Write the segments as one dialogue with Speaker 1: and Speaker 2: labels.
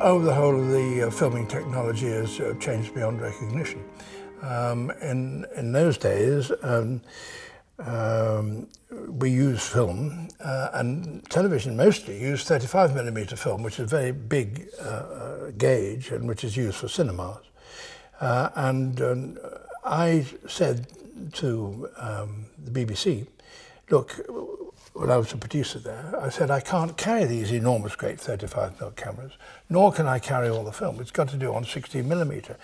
Speaker 1: Oh, the whole of the uh, filming technology has uh, changed beyond recognition. Um, in, in those days, um, um, we used film uh, and television mostly used 35 millimeter film, which is a very big uh, uh, gauge and which is used for cinemas. Uh, and um, I said to um, the BBC, look, when I was a producer there, I said, I can't carry these enormous great 35mm cameras, nor can I carry all the film. It's got to do on 16mm.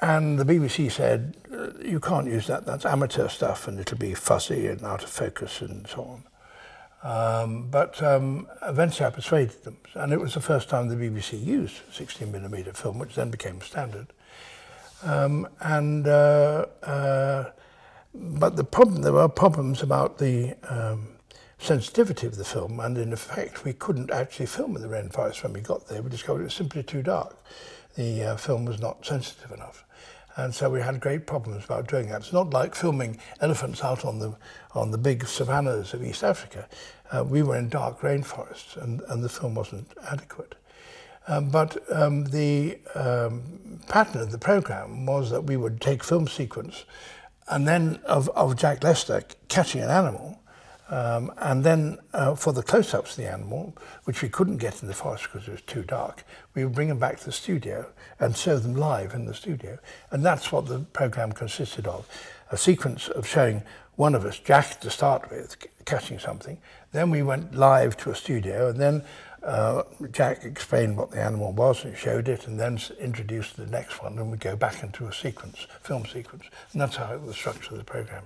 Speaker 1: And the BBC said, uh, you can't use that, that's amateur stuff and it'll be fussy and out of focus and so on. Um, but um, eventually I persuaded them, and it was the first time the BBC used 16mm film, which then became standard. Um, and uh, uh, but the problem, there were problems about the um, sensitivity of the film, and in effect, we couldn't actually film in the rainforest when we got there. We discovered it was simply too dark. The uh, film was not sensitive enough. And so we had great problems about doing that. It's not like filming elephants out on the, on the big savannas of East Africa. Uh, we were in dark rainforests, and, and the film wasn't adequate. Um, but um, the um, pattern of the program was that we would take film sequence and then of, of Jack Lester catching an animal um, and then uh, for the close-ups of the animal, which we couldn't get in the forest because it was too dark, we would bring them back to the studio and show them live in the studio. And that's what the program consisted of. A sequence of showing one of us, Jack to start with, catching something. Then we went live to a studio and then uh, Jack explained what the animal was and showed it and then introduced the next one and we go back into a sequence, film sequence. And that's how it was structured the program.